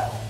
well.